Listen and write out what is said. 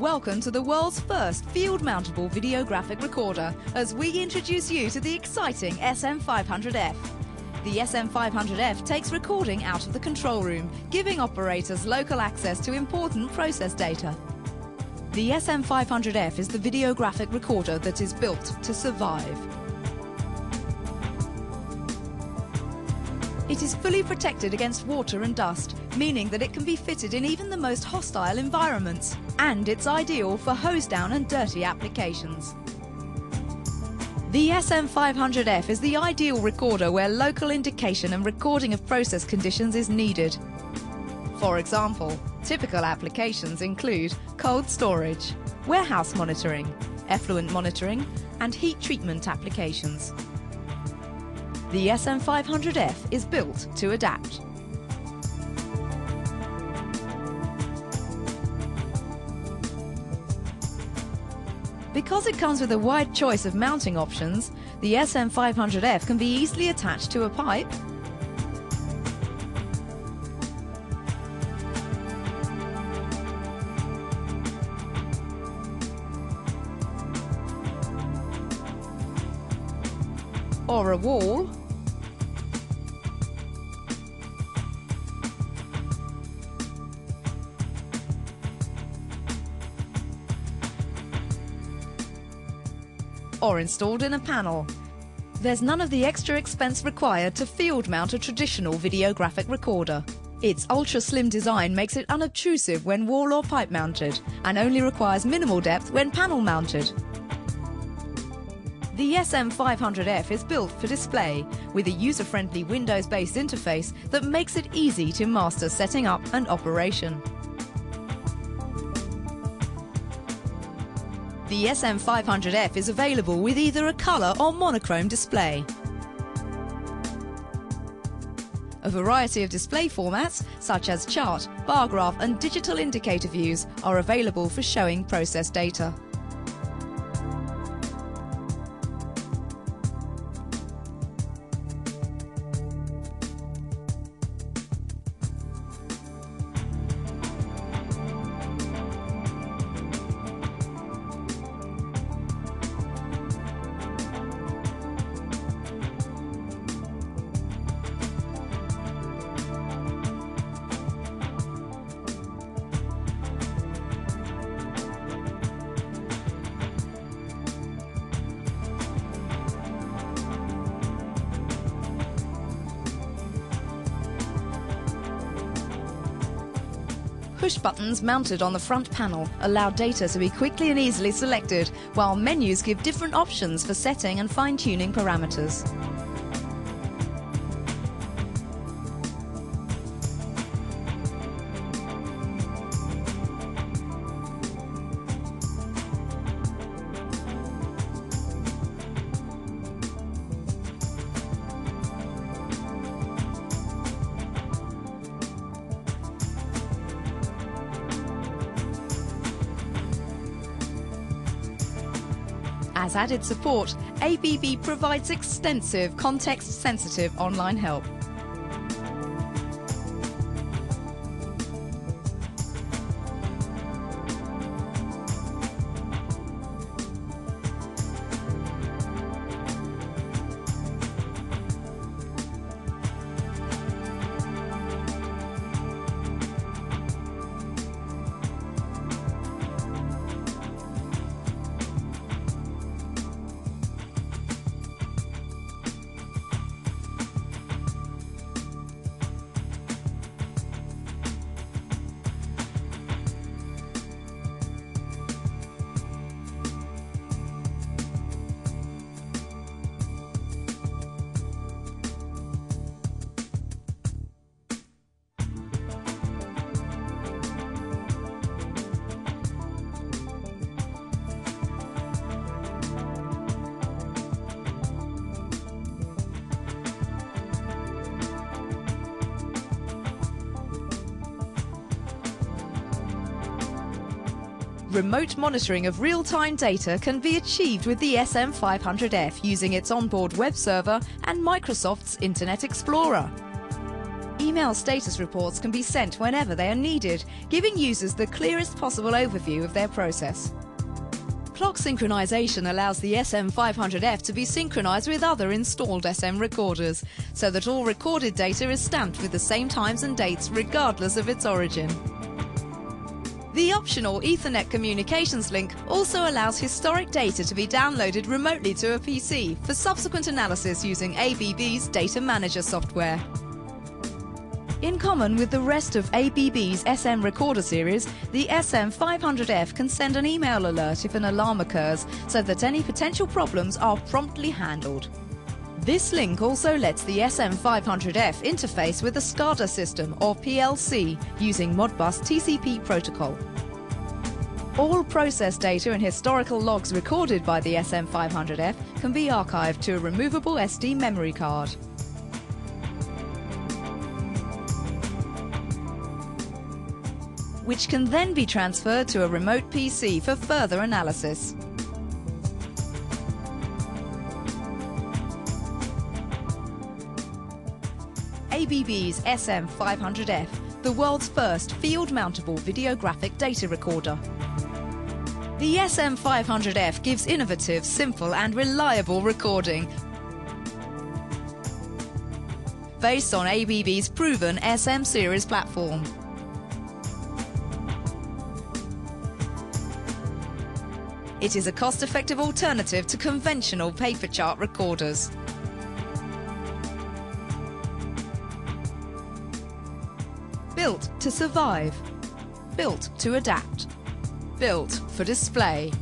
Welcome to the world's first field-mountable videographic recorder as we introduce you to the exciting SM500F. The SM500F takes recording out of the control room, giving operators local access to important process data. The SM500F is the videographic recorder that is built to survive. It is fully protected against water and dust, meaning that it can be fitted in even the most hostile environments. And it's ideal for hose down and dirty applications. The SM500F is the ideal recorder where local indication and recording of process conditions is needed. For example, typical applications include cold storage, warehouse monitoring, effluent monitoring, and heat treatment applications. The SM500F is built to adapt. Because it comes with a wide choice of mounting options, the SM500F can be easily attached to a pipe, or a wall, or installed in a panel. There's none of the extra expense required to field mount a traditional videographic recorder. Its ultra slim design makes it unobtrusive when wall or pipe mounted and only requires minimal depth when panel mounted. The SM500F is built for display with a user-friendly Windows-based interface that makes it easy to master setting up and operation. The SM500F is available with either a colour or monochrome display. A variety of display formats, such as chart, bar graph and digital indicator views, are available for showing process data. Push buttons mounted on the front panel allow data to be quickly and easily selected, while menus give different options for setting and fine-tuning parameters. As added support, ABB provides extensive context-sensitive online help. Remote monitoring of real-time data can be achieved with the SM500F using its onboard web server and Microsoft's Internet Explorer. email status reports can be sent whenever they are needed, giving users the clearest possible overview of their process. Clock synchronization allows the SM500F to be synchronized with other installed SM recorders, so that all recorded data is stamped with the same times and dates regardless of its origin. The optional Ethernet communications link also allows historic data to be downloaded remotely to a PC for subsequent analysis using ABB's Data Manager software. In common with the rest of ABB's SM Recorder series, the SM500F can send an email alert if an alarm occurs so that any potential problems are promptly handled. This link also lets the SM500F interface with the SCADA system or PLC using Modbus TCP protocol. All process data and historical logs recorded by the SM500F can be archived to a removable SD memory card. which can then be transferred to a remote PC for further analysis. ABB's SM500F, the world's first field-mountable videographic data recorder. The SM500F gives innovative, simple and reliable recording based on ABB's proven SM series platform. It is a cost-effective alternative to conventional paper chart recorders. Built to survive. Built to adapt. Built for display.